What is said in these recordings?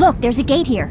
Look, there's a gate here.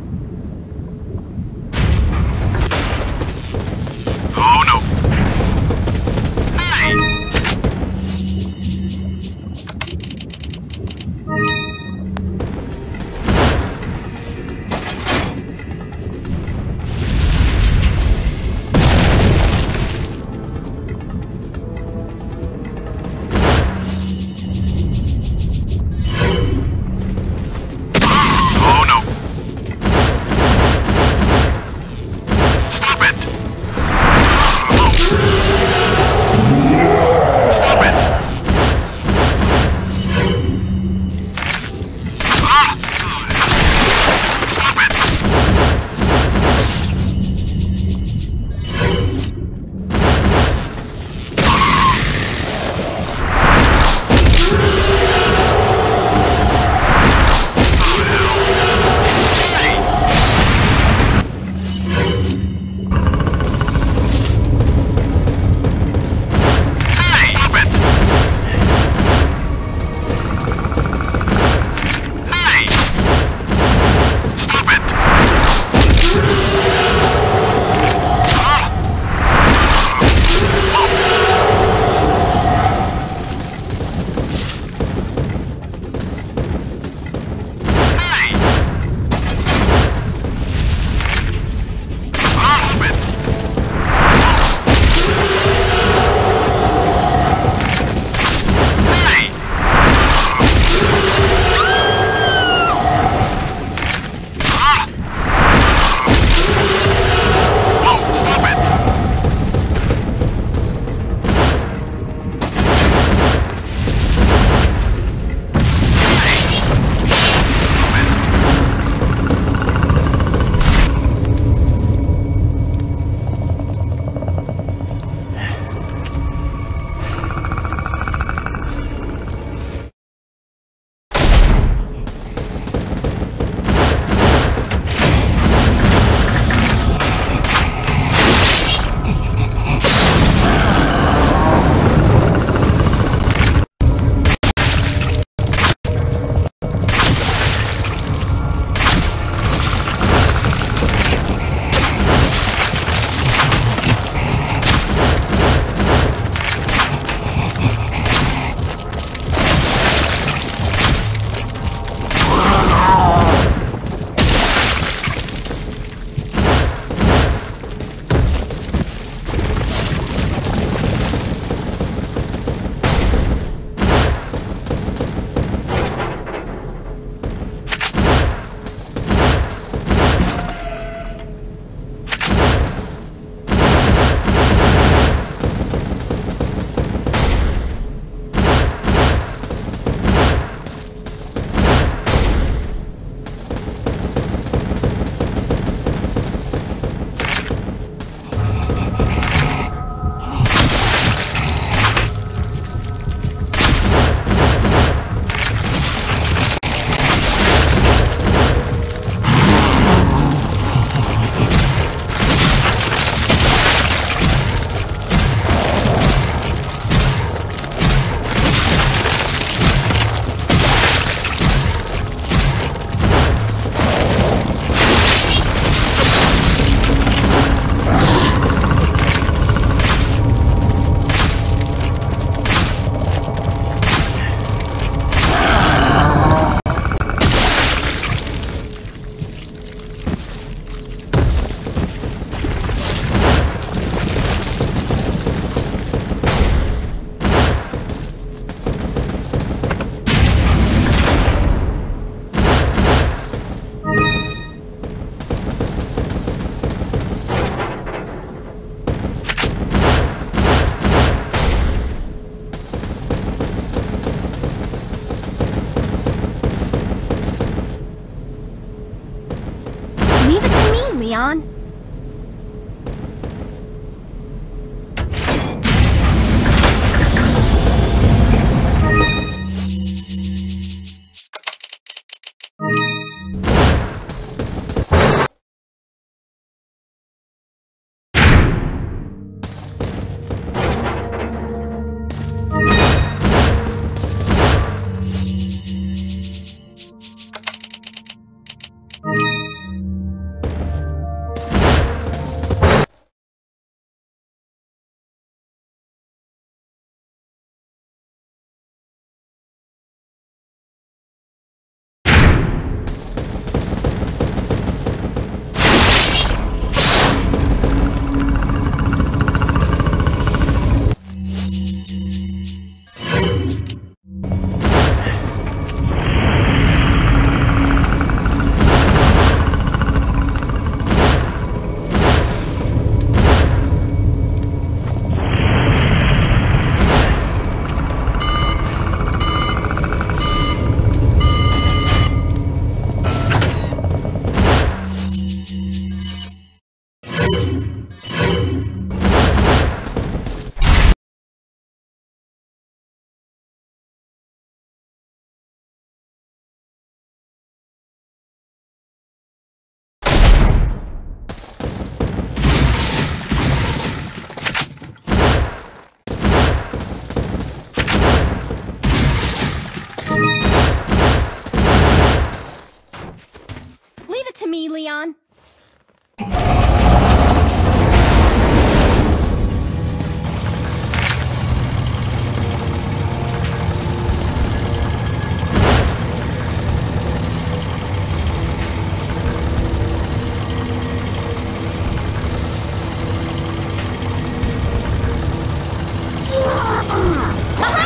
To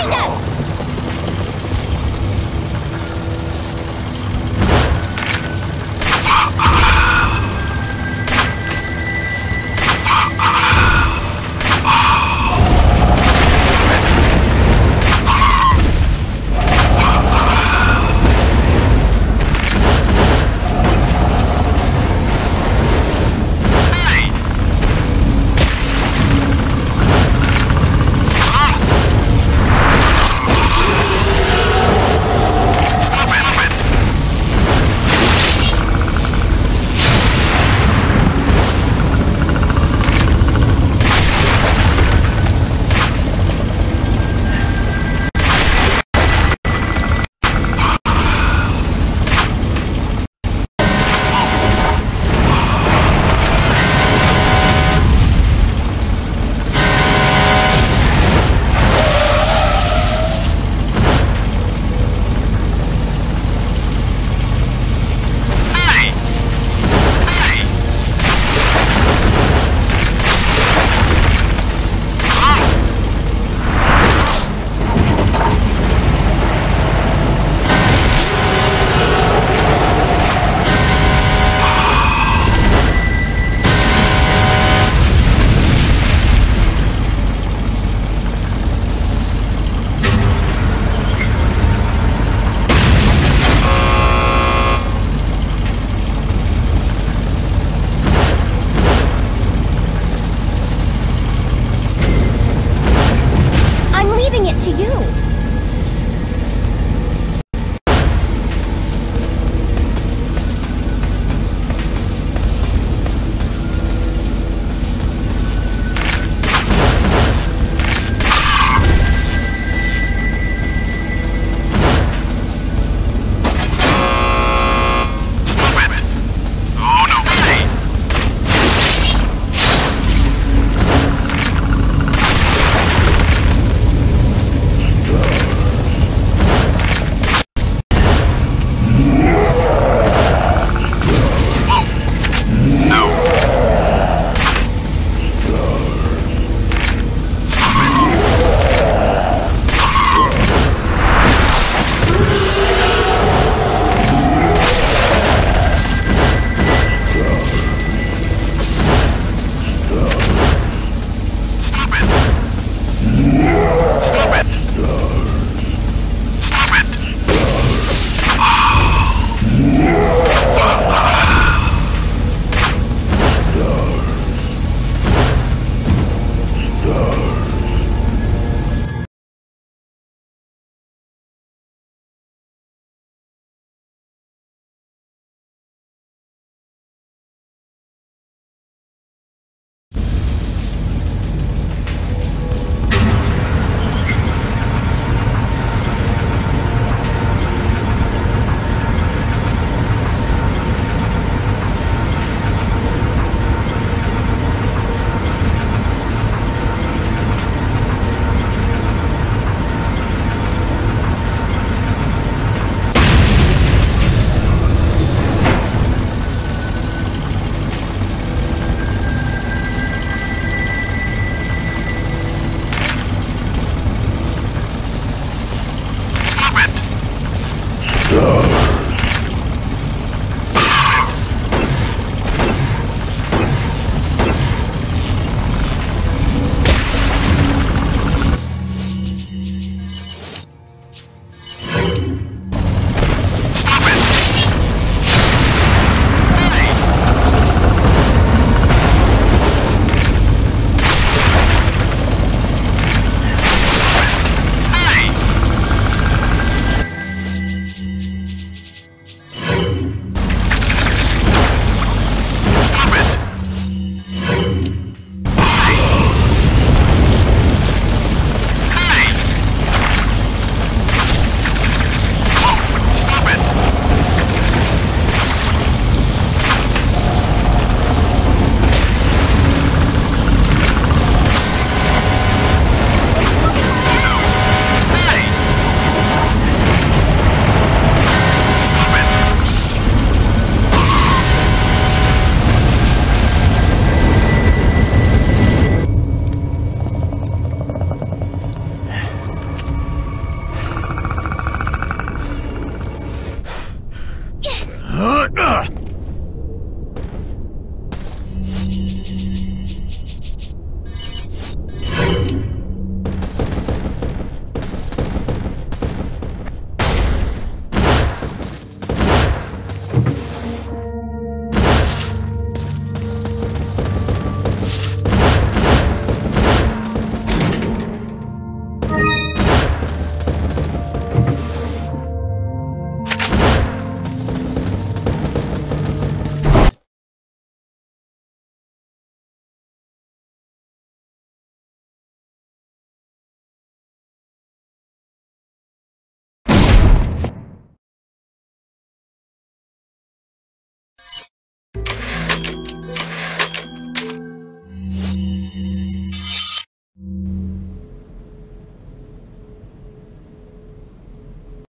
Behind us!